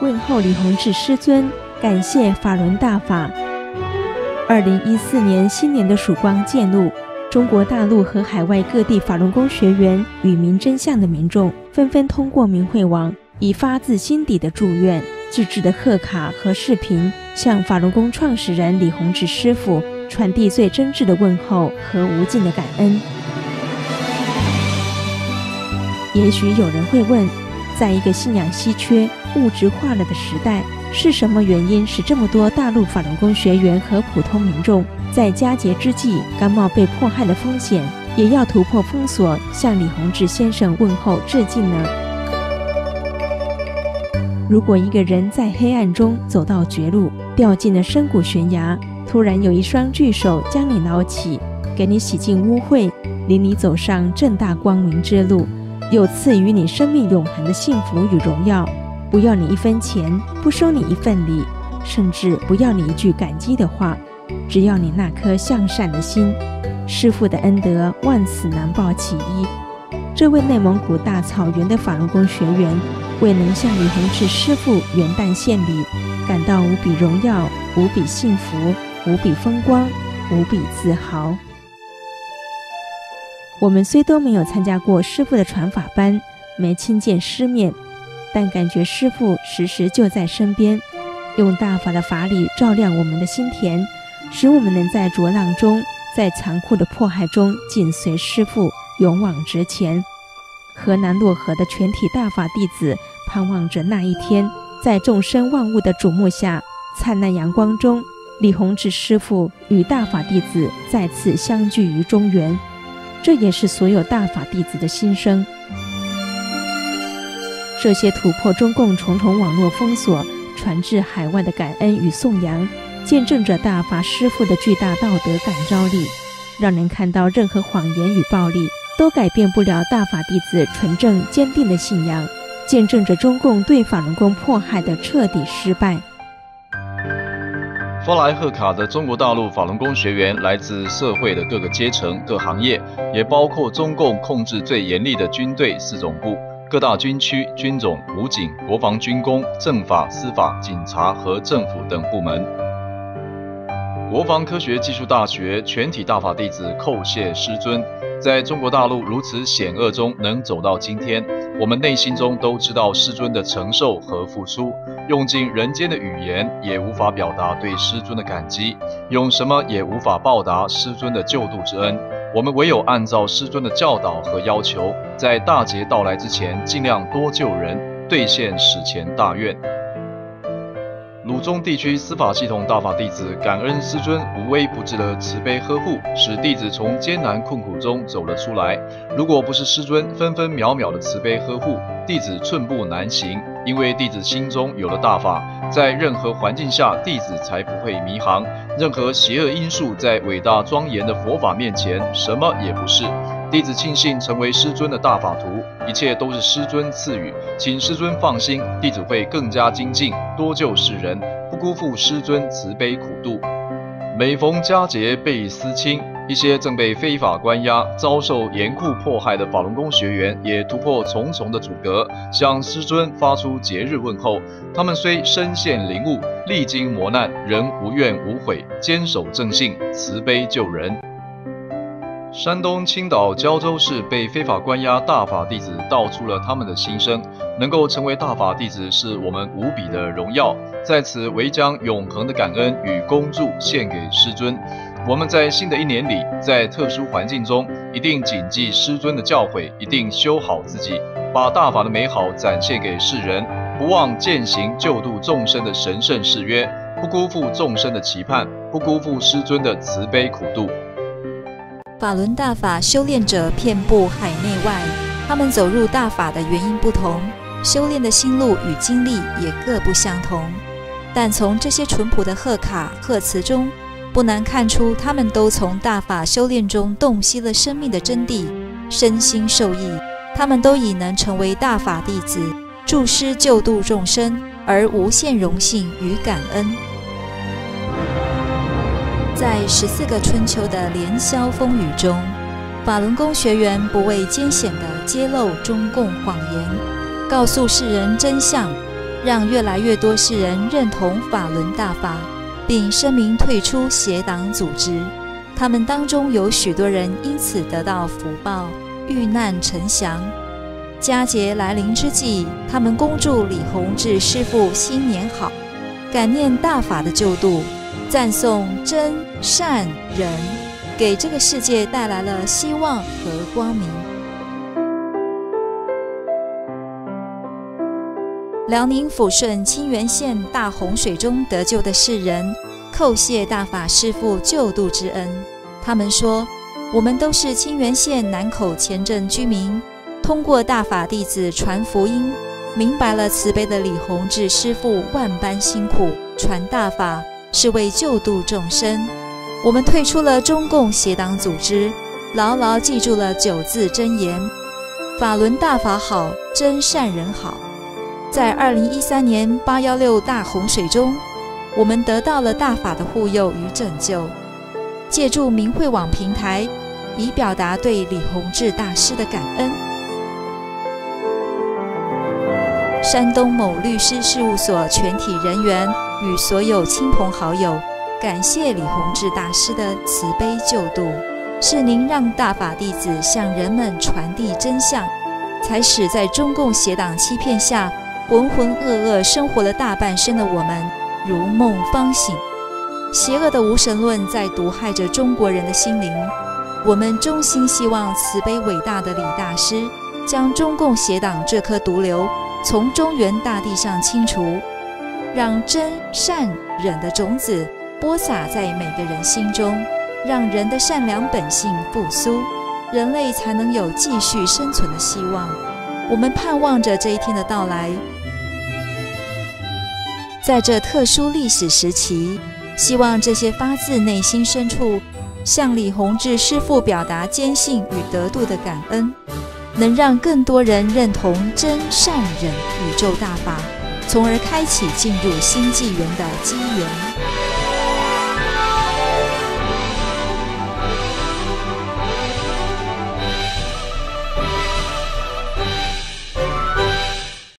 问候李洪志师尊，感谢法轮大法。二零一四年新年的曙光渐露，中国大陆和海外各地法轮功学员与明真相的民众纷纷通过明慧网，以发自心底的祝愿、自制的贺卡和视频，向法轮功创始人李洪志师傅传递最真挚的问候和无尽的感恩。也许有人会问，在一个信仰稀缺、物质化了的时代，是什么原因使这么多大陆法轮功学员和普通民众在佳节之际，甘冒被迫害的风险，也要突破封锁，向李洪志先生问候致敬呢？如果一个人在黑暗中走到绝路，掉进了深谷悬崖，突然有一双巨手将你捞起，给你洗净污秽，领你走上正大光明之路。又赐予你生命永恒的幸福与荣耀，不要你一分钱，不收你一份礼，甚至不要你一句感激的话，只要你那颗向善的心。师父的恩德万死难报其一。这位内蒙古大草原的法轮功学员，为能向李洪志师父元旦献礼，感到无比荣耀、无比幸福、无比风光、无比自豪。我们虽都没有参加过师傅的传法班，没亲见师面，但感觉师傅时时就在身边，用大法的法理照亮我们的心田，使我们能在浊浪中，在残酷的迫害中紧随师傅，勇往直前。河南漯河的全体大法弟子盼望着那一天，在众生万物的瞩目下，灿烂阳光中，李洪志师傅与大法弟子再次相聚于中原。这也是所有大法弟子的心声。这些突破中共重重网络封锁、传至海外的感恩与颂扬，见证着大法师父的巨大道德感召力，让人看到任何谎言与暴力都改变不了大法弟子纯正坚定的信仰，见证着中共对法轮功迫害的彻底失败。发来贺卡的中国大陆法轮功学员来自社会的各个阶层、各行业，也包括中共控制最严厉的军队四总部、各大军区、军种、武警、国防军工、政法、司法、警察和政府等部门。国防科学技术大学全体大法弟子叩谢师尊，在中国大陆如此险恶中能走到今天，我们内心中都知道师尊的承受和付出。用尽人间的语言也无法表达对师尊的感激，用什么也无法报答师尊的救度之恩。我们唯有按照师尊的教导和要求，在大劫到来之前尽量多救人，兑现史前大愿。鲁中地区司法系统大法弟子感恩师尊无微不至的慈悲呵护，使弟子从艰难困苦中走了出来。如果不是师尊分分秒秒的慈悲呵护，弟子寸步难行。因为弟子心中有了大法，在任何环境下，弟子才不会迷航。任何邪恶因素在伟大庄严的佛法面前，什么也不是。弟子庆幸成为师尊的大法徒，一切都是师尊赐予，请师尊放心，弟子会更加精进，多救世人，不辜负师尊慈悲苦度。每逢佳节倍思亲。一些正被非法关押、遭受严酷迫害的法轮功学员，也突破重重的阻隔，向师尊发出节日问候。他们虽身陷囹圄、历经磨难，仍无怨无悔，坚守正信，慈悲救人。山东青岛胶州市被非法关押大法弟子道出了他们的心声。能够成为大法弟子，是我们无比的荣耀。在此，唯将永恒的感恩与恭祝献给师尊。我们在新的一年里，在特殊环境中，一定谨记师尊的教诲，一定修好自己，把大法的美好展现给世人，不忘践行救度众生的神圣誓约，不辜负众生的期盼，不辜负师尊的慈悲苦度。法轮大法修炼者遍布海内外，他们走入大法的原因不同，修炼的心路与经历也各不相同，但从这些淳朴的贺卡贺词中。不难看出，他们都从大法修炼中洞悉了生命的真谛，身心受益。他们都已能成为大法弟子、助师救度众生而无限荣幸与感恩。在十四个春秋的连宵风雨中，法轮功学员不畏艰险地揭露中共谎言，告诉世人真相。让越来越多世人认同法轮大法，并声明退出邪党组织。他们当中有许多人因此得到福报，遇难成祥。佳节来临之际，他们恭祝李洪志师傅新年好，感念大法的救度，赞颂真善人，给这个世界带来了希望和光明。辽宁抚顺清源县大洪水中得救的世人，叩谢大法师父救度之恩。他们说：“我们都是清源县南口前镇居民，通过大法弟子传福音，明白了慈悲的李洪志师父万般辛苦传大法，是为救度众生。我们退出了中共邪党组织，牢牢记住了九字真言：法轮大法好，真善人好。”在二零一三年八幺六大洪水中，我们得到了大法的护佑与拯救。借助明慧网平台，以表达对李洪志大师的感恩。山东某律师事务所全体人员与所有亲朋好友，感谢李洪志大师的慈悲救度，是您让大法弟子向人们传递真相，才使在中共邪党欺骗下。浑浑噩噩生活了大半生的我们，如梦方醒。邪恶的无神论在毒害着中国人的心灵。我们衷心希望慈悲伟大的李大师，将中共邪党这颗毒瘤从中原大地上清除，让真善忍的种子播撒在每个人心中，让人的善良本性复苏，人类才能有继续生存的希望。我们盼望着这一天的到来。在这特殊历史时期，希望这些发自内心深处向李洪志师父表达坚信与得度的感恩，能让更多人认同真善忍宇宙大法，从而开启进入新纪元的机缘。